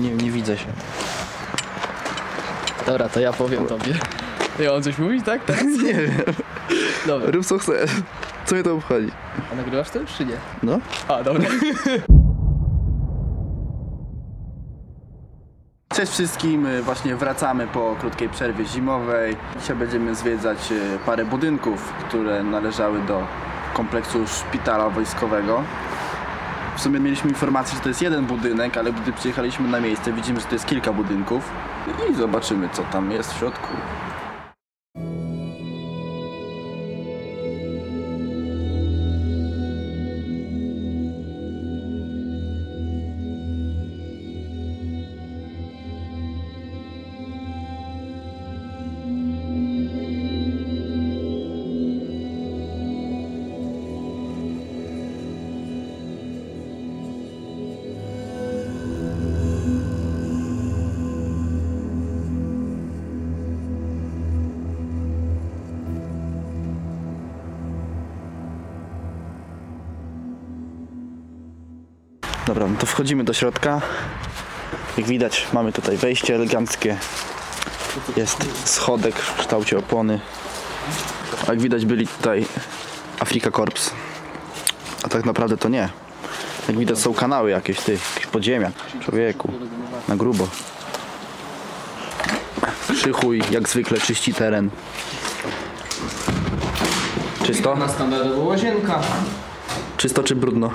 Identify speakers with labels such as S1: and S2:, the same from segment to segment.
S1: nie, nie widzę się.
S2: Dobra, to ja powiem tobie. Ja mam coś mówić, tak? tak?
S1: Nie wiem.
S2: Dobra.
S1: Rób co chcesz. Co mnie to obchodzi?
S2: A nagrywasz to już, czy nie?
S1: No?
S2: A, dobra.
S3: Cześć wszystkim, właśnie wracamy po krótkiej przerwie zimowej. Dzisiaj będziemy zwiedzać y, parę budynków, które należały do kompleksu szpitala wojskowego. W sumie mieliśmy informację, że to jest jeden budynek, ale gdy przyjechaliśmy na miejsce, widzimy, że to jest kilka budynków i zobaczymy, co tam jest w środku.
S1: Dobra, no to wchodzimy do środka. Jak widać, mamy tutaj wejście eleganckie. Jest schodek w kształcie opony. A jak widać, byli tutaj Afrika Corps. A tak naprawdę to nie. Jak widać, są kanały jakieś, ty, jakieś podziemia. Człowieku, na grubo. Krzychuj, jak zwykle, czyści teren. Czysto?
S2: Na standardowo łazienka.
S1: Czysto czy brudno?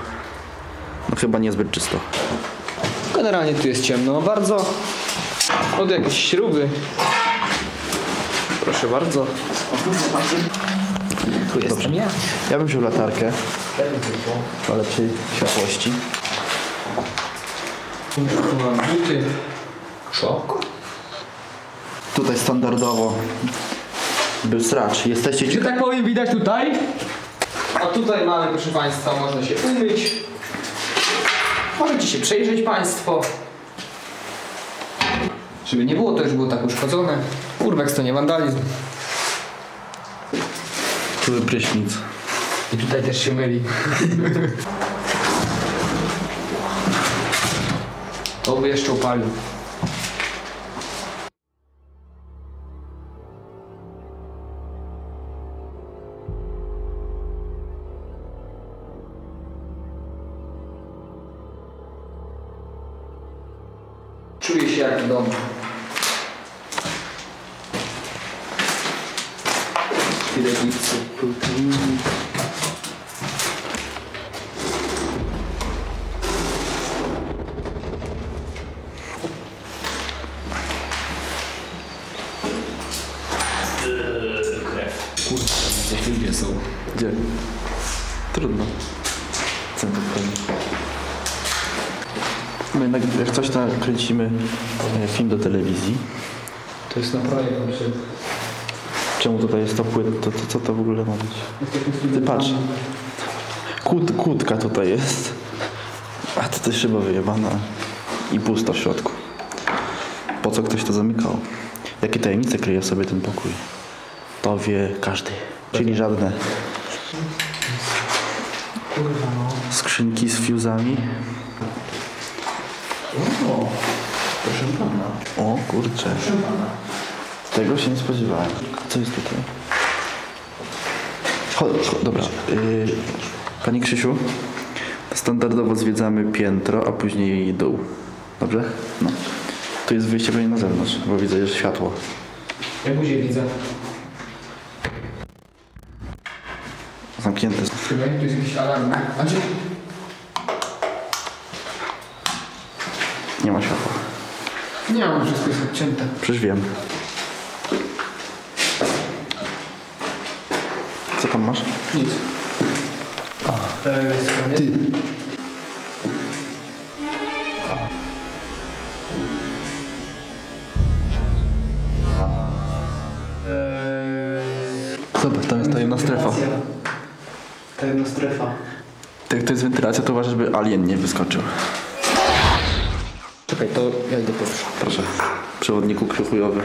S1: No chyba niezbyt czysto.
S2: Generalnie tu jest ciemno bardzo. Od jakieś śruby. Proszę bardzo. Tu jestem ja.
S1: Ja bym wziął latarkę dla lepszej światłości.
S2: Tu mam buty.
S1: Tutaj standardowo był sracz. Jesteście
S2: Że
S1: ciekawi?
S2: tak powiem widać tutaj. A tutaj mamy, proszę Państwa, można się umyć. Możecie się przejrzeć Państwo. Żeby nie było to już było tak uszkodzone. Urbex to nie wandalizm.
S1: Tu prysznic.
S2: I tutaj też się myli. To by jeszcze upalił. Czuję się jak w domu. Chwilecznicy. Gdzieś
S1: kręcimy e, film do telewizji.
S2: To jest na projekt.
S1: Czemu tutaj jest to płyt? To, to co to w ogóle ma być? Ty patrz. Kłód, kłódka tutaj jest. A tutaj szyba wyjebana. I pusto w środku. Po co ktoś to zamykał? Jakie tajemnice kryje sobie ten pokój? To wie każdy. Czyli żadne. Skrzynki z fuzami.
S2: O, proszę pana.
S1: O kurczę. Tego się nie spodziewałem. Co jest tutaj? Chodź, chodź dobra. Yy, Pani Krzysiu, standardowo zwiedzamy piętro, a później dół. Dobrze? No. Tu jest wyjście pewnie na zewnątrz, bo widzę, że światło.
S2: Ja buzię widzę.
S1: Zamknięte.
S2: Czekaj, tu jest jakiś alarm. A gdzie?
S1: Nie ma światła.
S2: Nie mam, wszystko jest odcięte.
S1: Przecież wiem. Co tam masz?
S2: Nic.
S1: Ty. Zobacz, tam jest tajemna strefa.
S2: Tajemna strefa.
S1: Jak to jest wentylacja, to uważaj, żeby alien nie wyskoczył.
S2: Czekaj, to ja idę pierwszy.
S1: Proszę. Przewodniku krzychujowy.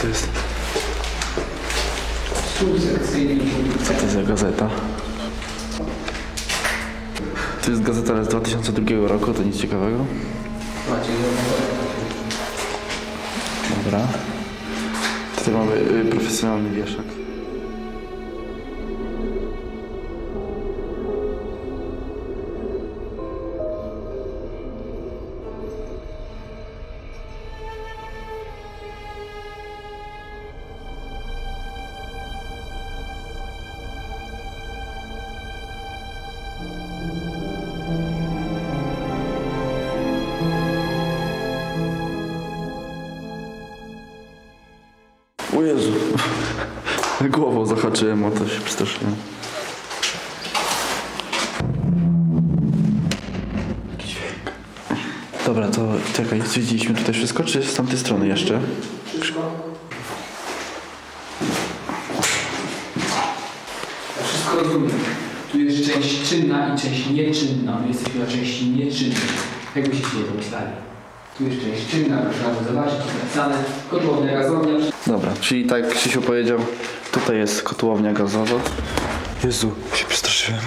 S1: to jest?
S2: Subsekcyjny.
S1: Co to jest za gazeta? To jest gazeta z 2002 roku, to nic ciekawego. O Jezu. Głową zahaczyłem o to się przestraszyłem. Dobra, to czekaj, zwiedziliśmy tutaj wszystko, czy z tamtej strony jeszcze?
S2: Ja wszystko rozumiem. Tu jest część czynna i część nieczynna. My jesteśmy na części nieczynnej. Jakby się nie domyślali. Tu jest część czynna, proszę bardzo zobaczyć, napisane. Kotłownia gazownia.
S1: Dobra, czyli tak jak Krzysiu powiedział, tutaj jest kotłownia gazowa. Jezu, się przestraszyłem.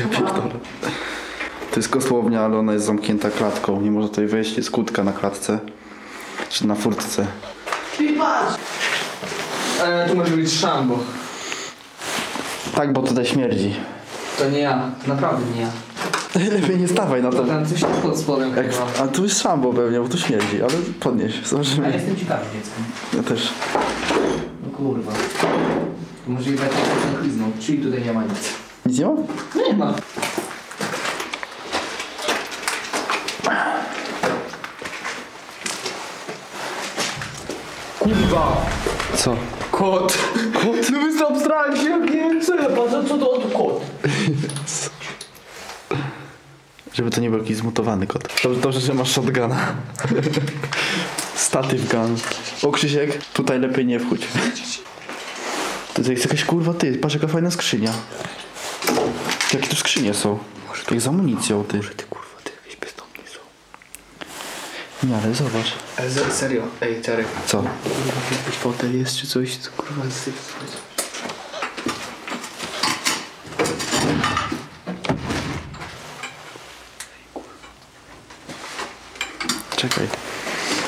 S1: Ja pierdolę. To jest kotłownia, ale ona jest zamknięta klatką. Nie można tutaj wejść, jest kłódka na klatce. Czy na furtce.
S2: E, tu może być szambo.
S1: Tak, bo tutaj śmierdzi.
S2: To nie ja. Naprawdę nie ja.
S1: Lepiej nie stawaj na to.
S2: Tam coś jest pod spodem
S1: Jak,
S2: chyba.
S1: a tu jest szambo pewnie, bo tu śmierdzi, ale podnieś,
S2: A
S1: zobaczymy.
S2: jestem ciekawy dzieckiem.
S1: Ja też.
S2: No kurwa. To może i tak klizną. Czyli tutaj nie ma nic.
S1: Nic nie ma?
S2: No nie ma. Kurwa.
S1: Co?
S2: Kot. Kot? No jest abstrakcja, jak nie wiem co ja patrzę, co to od kot.
S1: Żeby to nie był jakiś zmutowany kot. Dobrze, dobrze że masz shotguna. Statyw gun. O Krzysiek, tutaj lepiej nie wchódź. Tutaj jest jakaś kurwa ty, patrz jaka fajna skrzynia. Jakie tu skrzynie są? Jak z amunicją ty. Może ty kurwa, ty jakieś bezdomni są. Nie, ale zobacz.
S2: Ale serio, ej Czarek.
S1: Co?
S2: Jakiś fotel jest czy coś, co kurwa z.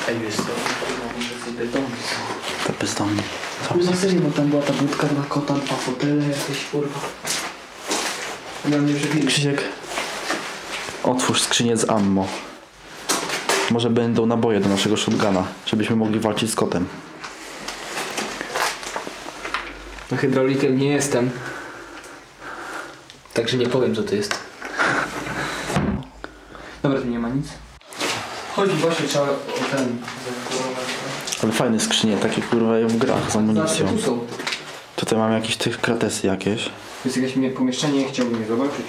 S2: Ej, wiesz co, kurwa, może sobie domy
S1: bezdomni.
S2: Kurwa, serio, bo tam była ta budka dla kota, dwa fotele, jakieś kurwa. Na mnie przepili.
S1: Krzysiek, otwórz skrzynię z ammo. Może będą naboje do naszego shotguna, żebyśmy mogli walczyć z kotem.
S2: No hydraulikiem nie jestem. Także nie powiem co to jest. Dobra, tu nie ma nic. Chodzi właśnie trzeba o ten.
S1: Ale fajne skrzynie, takie kurwa w grach z amunicją.
S2: Tu są.
S1: Tutaj mamy jakieś tych kratesy jakieś.
S2: Tu jest jakieś mie- pomieszczenie, chciałbym je zobaczyć.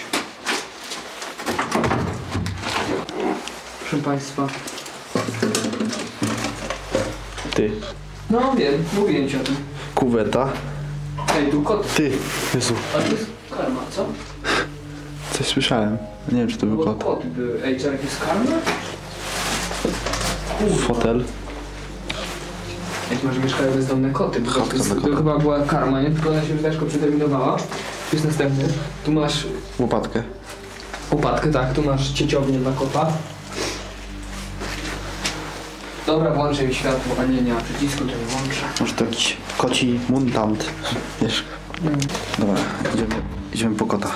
S2: Proszę Państwa.
S1: Ty,
S2: No wiem, mówiłem Ci o tym.
S1: kuweta.
S2: Ej, tu kot.
S1: Ty, Jezu,
S2: A to jest karma, co?
S1: coś słyszałem. Nie wiem czy to był kot.
S2: były. Ej, czy jakieś karma?
S1: Fotel.
S2: Jak może mieszkają bezdomne koty, bo to, jest, to chyba była karma, nie? Tylko ona się też przeterminowała. Tu jest następny. Tu masz
S1: Łopatkę.
S2: łopatkę, tak, tu masz cieciownię dla kota. Dobra, włączę mi światło, a nie, nie ma przycisku, to nie włączę.
S1: Może to jakiś koci muntant. Wiesz. Dobra, idziemy, idziemy po kota.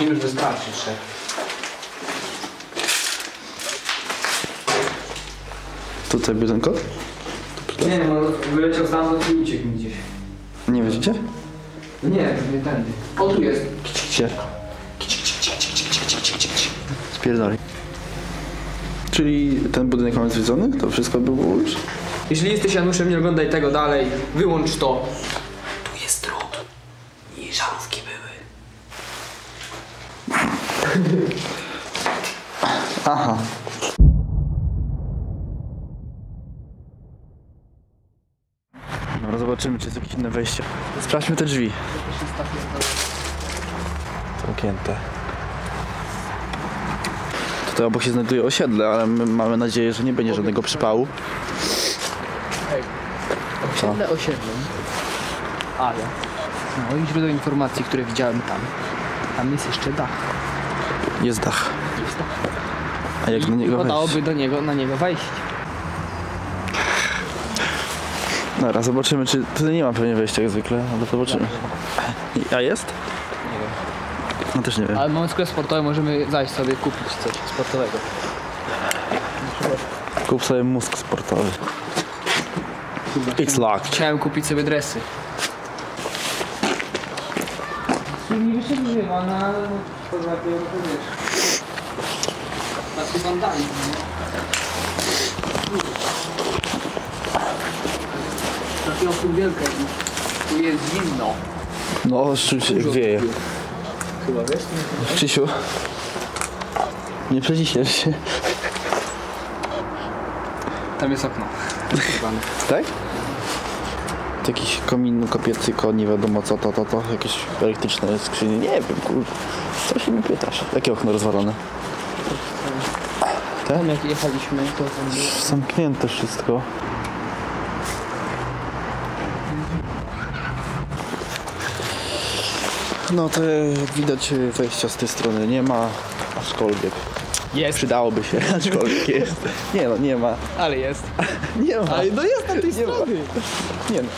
S2: Mi już wystarczy, szef.
S1: Tutaj był ten kot?
S2: Nie wiem, on wyleciał stamtąd i uciekł mi gdzieś.
S1: Nie wiecie?
S2: No nie, nie tędy. O, tu jest.
S1: Gdzie? Spierdoli. Czyli ten budynek mamy zwiedzony? To wszystko było już?
S2: Jeśli jesteś Januszem, nie oglądaj tego dalej. Wyłącz to. Tu jest drut. I żarówki były.
S1: Aha. Dobra, zobaczymy, czy jest jakieś inne wejście. Sprawdźmy te drzwi. Zamknięte. Tutaj obok się znajduje osiedle, ale my mamy nadzieję, że nie będzie żadnego przypału.
S2: Osiedle osiedlem. Ale. No i źródło informacji, które widziałem tam. Tam jest jeszcze dach.
S1: Jest dach.
S2: Jest dach.
S1: A jak na niego wejść?
S2: Do niego, na niego wejść.
S1: Dobra, zobaczymy, czy tutaj nie ma pewnie wejścia jak zwykle, ale zobaczymy. A jest?
S2: Nie wiem.
S1: No też nie wiem.
S2: Ale mamy sklep sportowy, możemy zajść sobie kupić coś sportowego.
S1: Kup sobie mózg sportowy. It's locked.
S2: Chciałem kupić sobie dresy. Nie wyszedłem, a na... Poza tym, wiesz... Na tym wandali, Okno wielkie. Tu jest zimno.
S1: No, czuć wieje.
S2: Chyba wiesz?
S1: Krzysiu, nie przeciśniesz się.
S2: Tam jest okno.
S1: Tak? To jakiś komin kobiecy, ko, nie wiadomo co to, to, to, jakieś elektryczne skrzynie, nie wiem, kur... Co się mi pytasz? Jakie okno rozwalone?
S2: Tam jak jechaliśmy, to tam było...
S1: Zamknięte wszystko. No to jak widać wejścia z tej strony nie ma, aczkolwiek
S2: Jest,
S1: przydałoby się, aczkolwiek jest. Nie no, nie ma.
S2: ale jest.
S1: Nie ma.
S2: no jest na tej
S1: Nie ma. Nie no.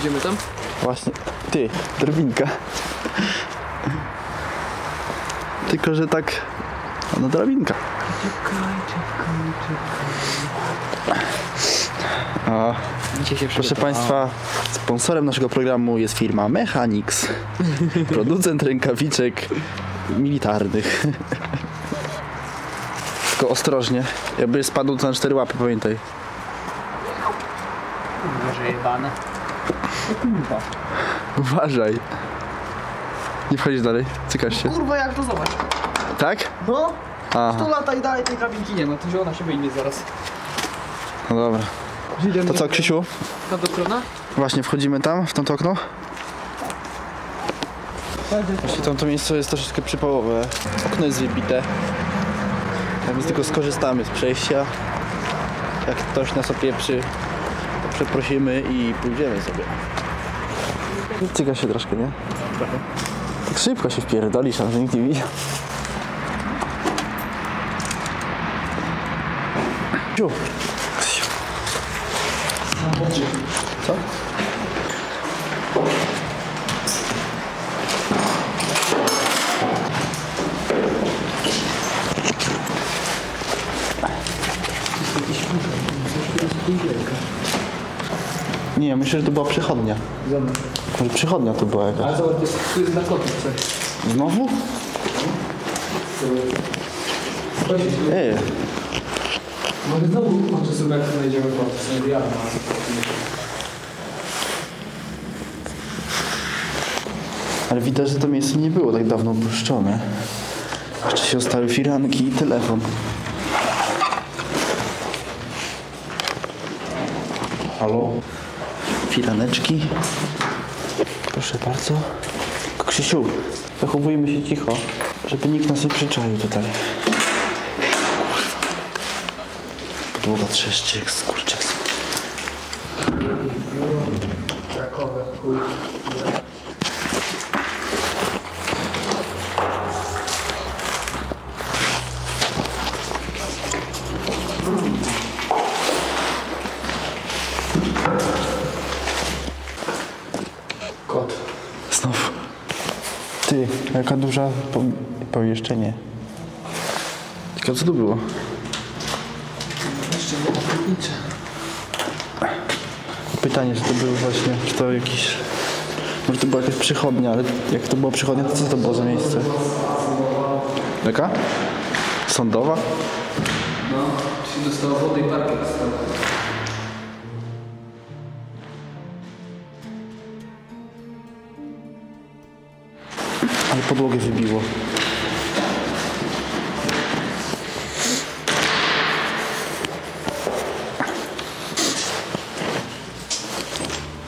S2: Idziemy tam?
S1: Właśnie, ty, drabinka. Tylko, że tak, no drabinka. A,
S2: Dzisiaj się
S1: proszę Państwa, sponsorem naszego programu jest firma Mechanix, producent rękawiczek militarnych. Tylko ostrożnie, jakby spadł to na cztery łapy, pamiętaj.
S2: Może jebane. Kurwa.
S1: Uważaj. Nie wchodzisz dalej, cykasz się.
S2: Kurwa jak to zobacz.
S1: Tak?
S2: No,
S1: Aha,
S2: 100 lata i dalej tej drabinki nie ma, to że ona się wyjmie zaraz.
S1: no dobra. To co, Krzysiu?
S2: Ta do krona?
S1: Właśnie wchodzimy tam, w tamto okno. Właśnie tamto miejsce jest troszeczkę przypałowe. Okno jest wybite. Tak więc tylko skorzystamy z przejścia. Jak ktoś nas opieprzy, to przeprosimy i pójdziemy sobie. Cyka się troszkę, nie?
S2: Trochę.
S1: Tak szybko się wpierdolisz, ale nikt nie widział. Ciu. Co? Nie, myślę, że to była przychodnia.
S2: Zobacz.
S1: Może przychodnia to była jakaś.
S2: Ale zobacz, to jest, tu jest dla kotów coś.
S1: Znowu? Ej,
S2: Może znowu może sobie jak znajdziemy koty, sobie ja
S1: ale widać, że to miejsce nie było tak dawno opuszczone. Jeszcze się ostały firanki i telefon. Halo? Firaneczki. Proszę bardzo. Krzysiu, zachowujmy się cicho, żeby nikt nas nie przyczaił tutaj. Długo trzeszczy jak skurczas.
S2: Krakowe, chuj.
S1: Jaka duża po, pomieszczenie. Tylko co to było?
S2: Jeszcze nie opiekuńcze.
S1: Pytanie, czy to był właśnie, czy to jakiś... Może to była jakaś przychodnia, ale jak to była przychodnia, to co to było za miejsce? Jaka? Sądowa?
S2: No, się dostała wody i parkiet.
S1: Podłogę wybiło.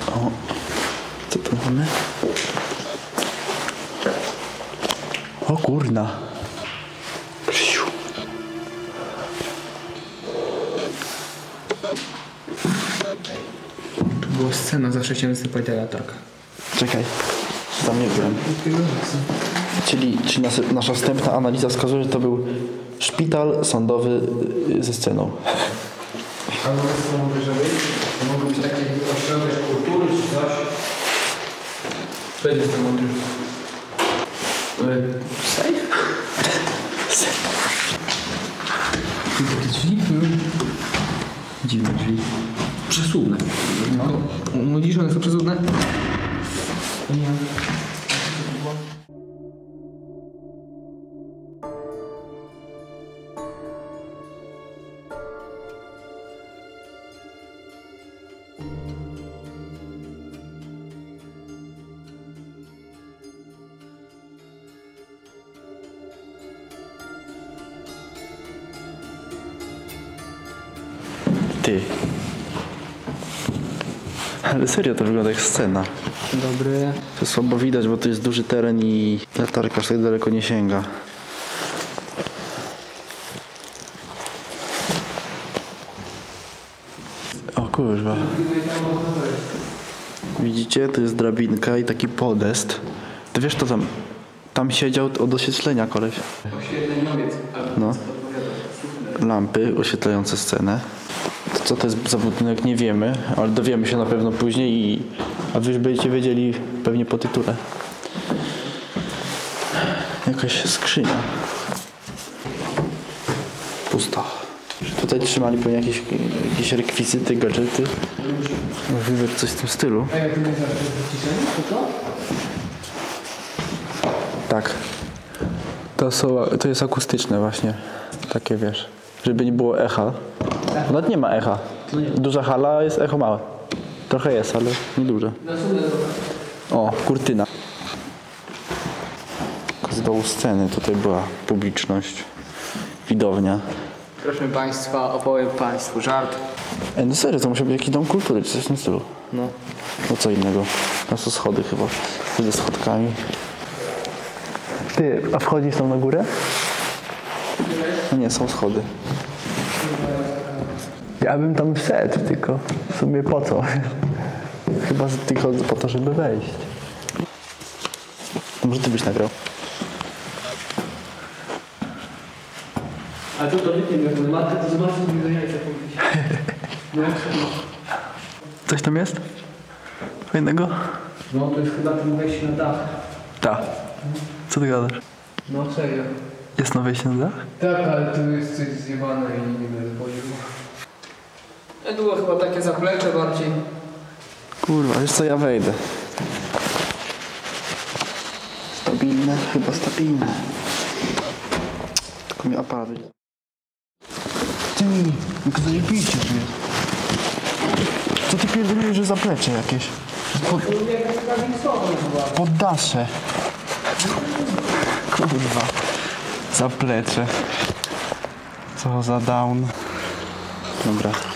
S1: O, co tu mamy? O kurna. Krzysiu.
S2: Była scena, zawsze chciałem występować ta latarka.
S1: Czekaj, nie byłem. Czyli, czyli nas, nasza wstępna analiza wskazuje, że to był szpital sądowy y, ze sceną.
S2: Albo mogę? To mogą być takie ośrodek kultury czy coś. Będzie to mądry. Takie drzwi?
S1: Dziwne drzwi.
S2: Przesuwne. No. Mówisz, one są przesuwne? Nie.
S1: Ale serio to wygląda jak scena.
S2: Dobry.
S1: To słabo widać, bo to jest duży teren i latarka aż tak daleko nie sięga. O kurwa. Widzicie? To jest drabinka i taki podest. Ty wiesz to tam... Tam siedział od oświetlenia koleś. No. Lampy oświetlające scenę. Co to jest za budynek nie wiemy, ale dowiemy się na pewno później i a wy już będziecie wiedzieli pewnie po tytule. Jakaś skrzynia. Pusta. Tutaj trzymali pewnie jakieś, jakieś rekwizyty, gadżety. Możliwe coś w tym stylu. Tak. To, są, to jest akustyczne właśnie. Takie wiesz. Żeby nie było echa. Nawet nie ma echa. Duża hala, jest echo małe. Trochę jest, ale nie duże. O, kurtyna. Z dołu sceny tutaj była publiczność. Widownia.
S2: Proszę Państwa, opowiem Państwu żart.
S1: E, no serio, to musi być jakiś dom kultury, czy coś w tym stylu.
S2: No.
S1: No co innego. To są schody chyba. Ze schodkami. Ty, a wchodzisz tam na górę? No nie, są schody. Ja bym tam wszedł, tylko w sumie po co? Chyba że tylko po to, żeby wejść. Może ty byś nagrał.
S2: Ale to do nie wiem, matka to zobaczy, jajca powiedzieć. No,
S1: Coś tam jest? Fajnego?
S2: no to jest chyba ten wejście na dach.
S1: Tak. Co ty gadasz?
S2: No serio.
S1: Jest na wejście na dach?
S2: Tak, ale tu jest coś zjebane i nie będę. To było chyba takie zaplecze bardziej.
S1: Kurwa, wiesz co, ja wejdę. Stabilne, chyba stabilne. Tylko mi aparat... Ty, jak zajebiście tu jest. Co ty pierdolisz, że zaplecze jakieś? Pod, poddasze. Kurwa. Zaplecze. Co za down. Dobra.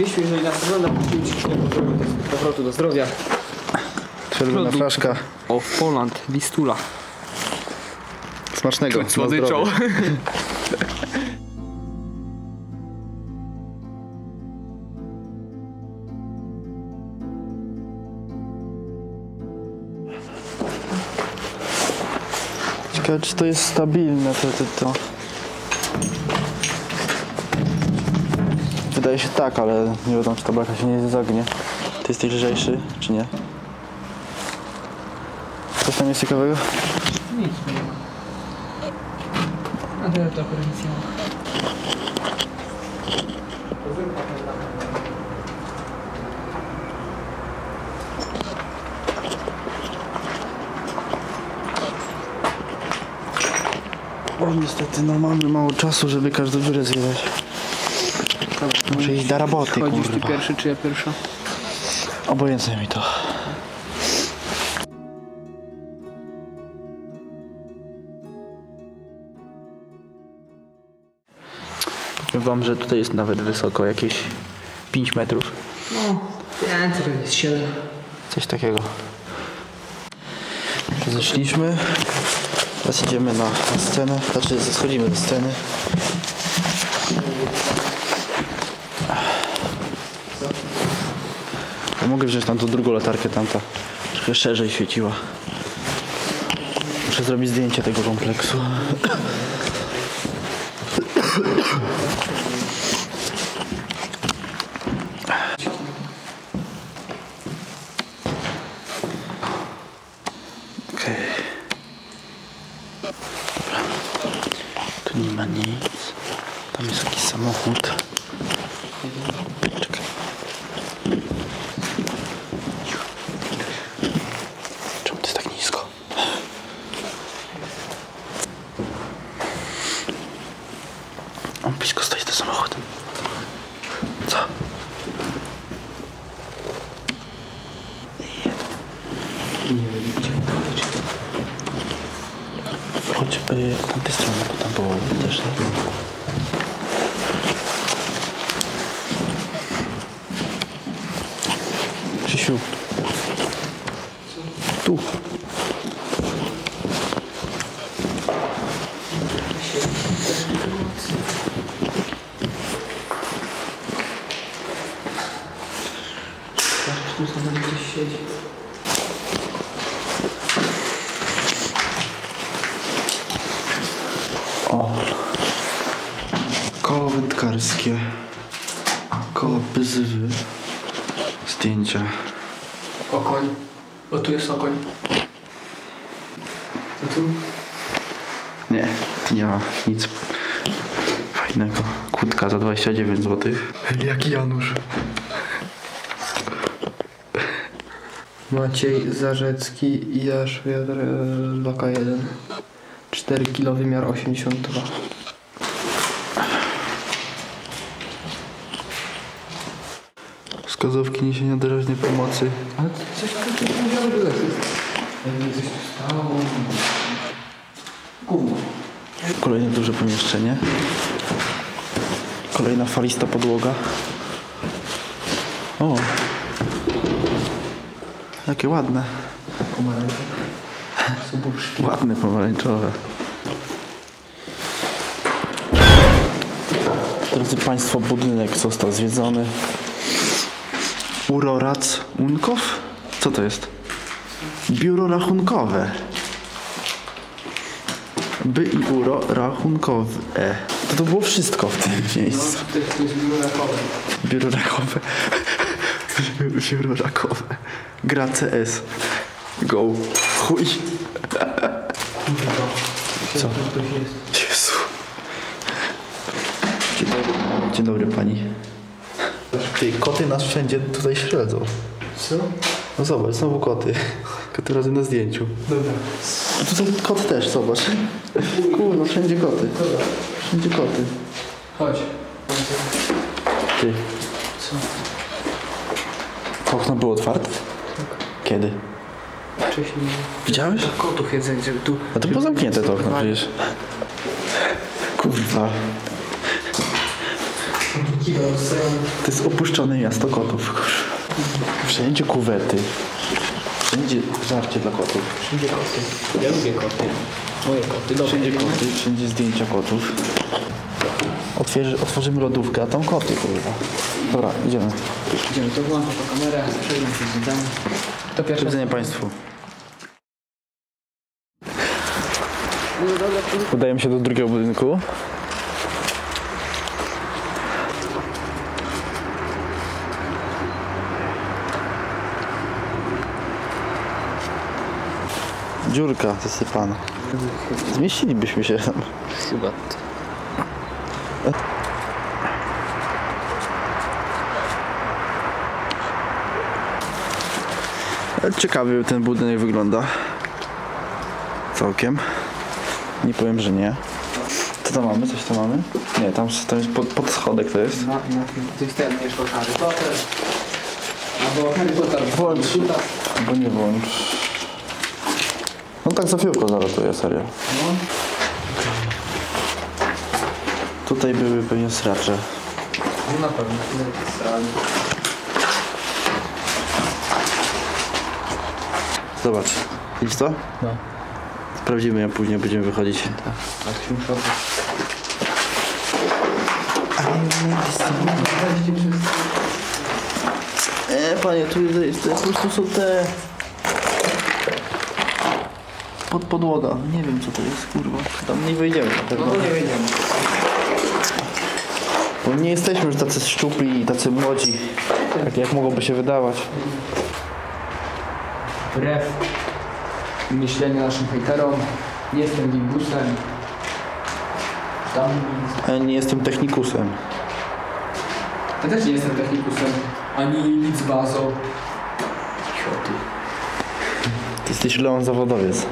S2: Wiesz, jeżeli nas ogląda, ci do powrotu do zdrowia.
S1: Czerwona
S2: Produkt.
S1: flaszka.
S2: O, Poland, Wistula.
S1: Smacznego. na
S2: Słodyczą.
S1: zdrowie. Ciekawe, czy to jest stabilne, to, to, to. Wydaje się tak, ale nie wiadomo, czy ta blacha się nie zagnie. Ty jesteś lżejszy, czy nie? Coś tam jest ciekawego?
S2: Nic nie ma. A to to prowincją.
S1: O, niestety, no mamy mało czasu, żeby każdą dziurę zjechać. Muszę iść do roboty,
S2: Chodzisz ty
S1: kurwa.
S2: pierwszy, czy ja pierwsza?
S1: Obojętnie mi to. Powiem wam, że tutaj jest nawet wysoko, jakieś 5 metrów.
S2: No, więcej, to jest 7.
S1: Coś takiego. Zeszliśmy. Teraz idziemy na, na scenę. Znaczy schodzimy do sceny. Mogę wziąć tam tą drugą latarkę, tamta trochę szerzej świeciła. Muszę zrobić zdjęcie tego kompleksu. Okej. Dobra. Tu nie ma nic. Tam jest jakiś samochód. Czekaj. Czemu to jest tak nisko? On blisko stoi ten samochód. Co? Chodź, y, tamtej strony, bo tam było też. Nie? Krzysiu. Tu.
S2: Tu sobie gdzieś siedzi.
S1: O. Koło wędkarskie. Koło Pyzywy. Zdjęcia.
S2: Okoń. O, tu jest okoń. A tu?
S1: Nie, tu nie ma nic fajnego. Kłódka za 29 zł. Jaki Janusz.
S2: Maciej Zarzecki, Jasz Loka 1. 4 kg, wymiar 82.
S1: Wskazówki niesienia doraźnej pomocy.
S2: Ale coś takiego. Jakby coś stało. Gówno.
S1: Kolejne duże pomieszczenie. Kolejna falista podłoga. O! Jakie ładne.
S2: Pomarańcze. Subuszki.
S1: Ładne pomarańczowe. Drodzy Państwo, budynek został zwiedzony. Urorac Unkow? Co to jest? Biuro rachunkowe. By i uro rachunkowe. To to było wszystko w tym miejscu.
S2: To jest, to jest biuro rakowe.
S1: Biuro rakowe. Biuro rakowe. Gra CS. Go. Chuj.
S2: Co?
S1: Jezu. Dzień dobry, Dzień dobry pani. Ty, koty nas wszędzie tutaj śledzą.
S2: Co?
S1: No zobacz, znowu koty. Koty razem na zdjęciu.
S2: Dobra.
S1: A tutaj kot też, zobacz. Kurwa, wszędzie koty. Wszędzie koty.
S2: Chodź.
S1: Ty,
S2: Co?
S1: okno było otwarte? Kiedy?
S2: Wcześniej.
S1: Widziałeś?
S2: Kotów jedzenie, żeby tu...
S1: A to było zamknięte to okno przecież. Kurwa. To jest opuszczone miasto kotów. Wszędzie kuwety. Wszędzie żarcie dla kotów.
S2: Wszędzie koty. Ja lubię koty. Moje koty. Dobra,
S1: Wszędzie koty, wszędzie zdjęcia kotów. Otwierzy, otworzymy lodówkę, a tam koty, kurwa. Dobra, idziemy.
S2: Idziemy, to włączę po kamerę, przejdę się zdamy. To
S1: Do
S2: pierwsze...
S1: widzenia Państwu. Udajemy się do drugiego budynku. Dziurka zasypana. Zmieścilibyśmy się tam.
S2: Chyba.
S1: Ciekawie ten budynek wygląda. Całkiem. Nie powiem, że nie. Co tam mamy? Coś tam mamy? Nie, tam, tam jest pod, pod schodek to jest.
S2: Na, na tym, to jest ten, wiesz, Harry Potter. Albo Harry Potter.
S1: Włącz.
S2: Tutaj.
S1: Bo nie włącz. Tak za chwilkę zalatuje, serio.
S2: No.
S1: Tutaj były pewnie sracze.
S2: No na pewno. Strzelanie.
S1: Zobacz. Widzisz to?
S2: No.
S1: Sprawdzimy, jak później będziemy wychodzić.
S2: Tak się muszę odbyć.
S1: E, panie, tu jest, to po prostu są te... Pod podłoga. Nie wiem co to jest, kurwa. Tam nie wejdziemy na pewno.
S2: No nie wiedziałem.
S1: Bo nie jesteśmy już tacy szczupli i tacy młodzi. Tak jak mogłoby się wydawać.
S2: Wbrew myśleniu naszym hejterom, nie jestem gimbusem. Tam
S1: A ja nie jestem technikusem.
S2: Ja też nie jestem technikusem, ani liczbazą. Kwiaty.
S1: Ty jesteś Leon Zawodowiec.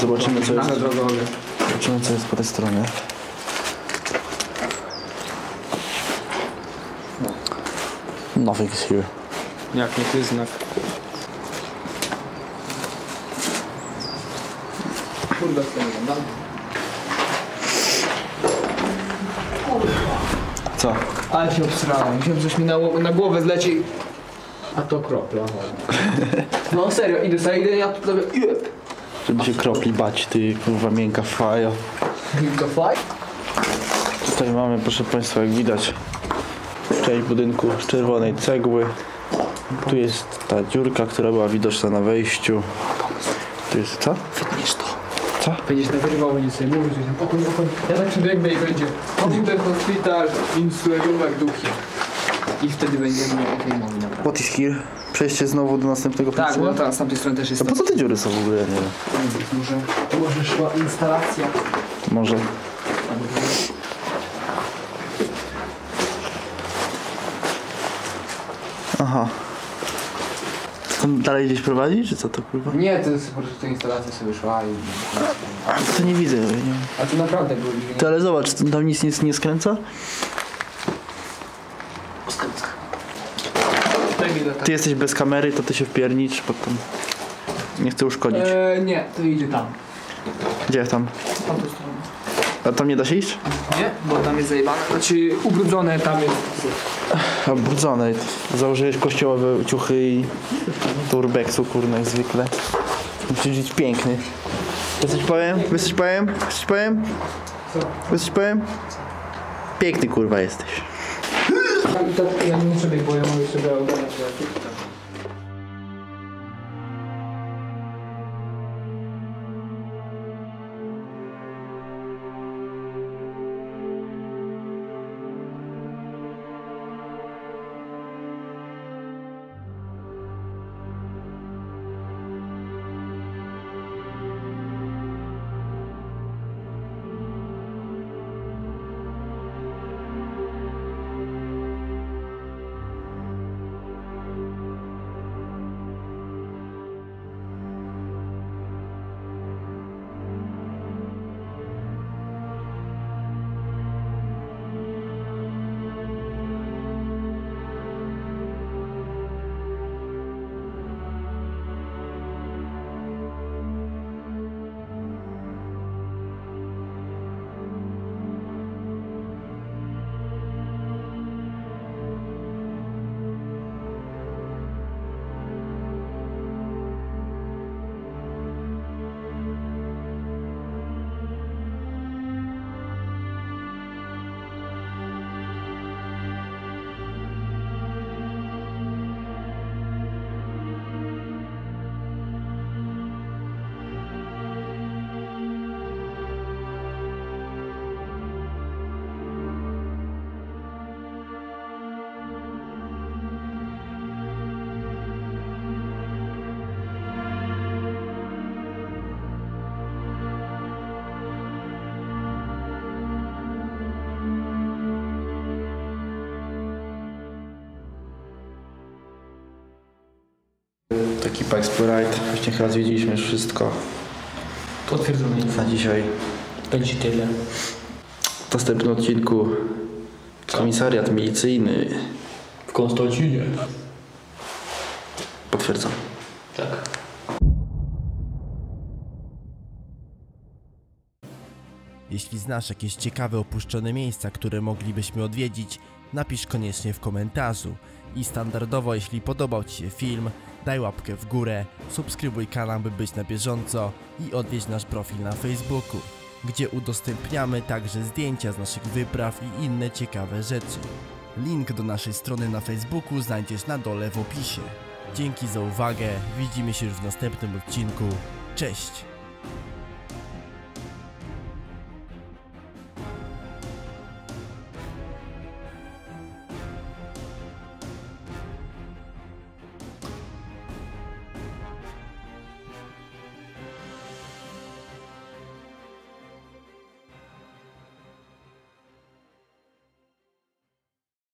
S1: Zobaczymy co jest. Zobaczymy co jest po tej stronie. Nothing is here.
S2: Jak nie, to jest znak. Kurde, co nie wygląda.
S1: Co?
S2: Ale się obsrałem. Myślałem, że coś mi na, na głowę zleci. A to kropla. No serio, idę sobie, idę, ja tu sobie...
S1: Żeby się kropli bać, ty kurwa miękka faja.
S2: Tylko faj?
S1: Tutaj mamy, proszę Państwa, jak widać, część budynku z czerwonej cegły. Tu jest ta dziurka, która była widoczna na wejściu. Tu jest co?
S2: Wytniesz to.
S1: Co?
S2: Będziesz nagrywał, będziesz sobie mówić, że tam pokój, pokój. Ja tak przebiegnę i będzie komputer, hospital, insulerowa duchy. I wtedy będziemy okej mogli naprawdę.
S1: What is here? Przejście znowu do następnego
S2: Tak, bo tam z tamtej strony też jest
S1: A po co te dziury są w ogóle? Ja nie wiem.
S2: Może, może szła instalacja.
S1: Może. Aha. To dalej gdzieś prowadzi, czy co to kurwa?
S2: Nie, to jest po prostu ta instalacja sobie szła i...
S1: A, to nie widzę. ja Nie wiem.
S2: A to naprawdę było
S1: Ty ale zobacz, tam nic nie, nie skręca? Ty jesteś bez kamery, to ty się wpiernicz, bo tam nie chcę uszkodzić.
S2: E, nie, to idzie tam.
S1: Gdzie tam?
S2: Tam to stronę.
S1: A tam nie da się iść?
S2: Nie, bo tam jest zajebane. Znaczy ubrudzone tam jest.
S1: A brudzone. Założyłeś kościołowe ciuchy i turbeksu, kurna, jak zwykle. Musisz być piękny. Wiesz coś powiem? Wiesz coś powiem? Wiesz coś powiem?
S2: Co?
S1: Wiesz coś powiem? Piękny kurwa jesteś.
S2: I tak, ja nie muszę bieg, bo ja mam jeszcze białą ganę.
S1: Taki Explorite. Właśnie chyba zwiedziliśmy już wszystko
S2: Potwierdzone.
S1: na dzisiaj.
S2: Będzie tyle.
S1: W następnym odcinku komisariat milicyjny.
S2: W Konstancinie.
S1: Potwierdzam.
S2: Tak.
S4: Jeśli znasz jakieś ciekawe opuszczone miejsca, które moglibyśmy odwiedzić, napisz koniecznie w komentarzu. I standardowo, jeśli podobał Ci się film, daj łapkę w górę, subskrybuj kanał, by być na bieżąco i odwiedź nasz profil na Facebooku.
S1: gdzie udostępniamy także zdjęcia z naszych wypraw i inne ciekawe rzeczy. Link do naszej strony na Facebooku znajdziesz na dole w opisie. Dzięki za uwagę, widzimy się już w następnym odcinku. Cześć!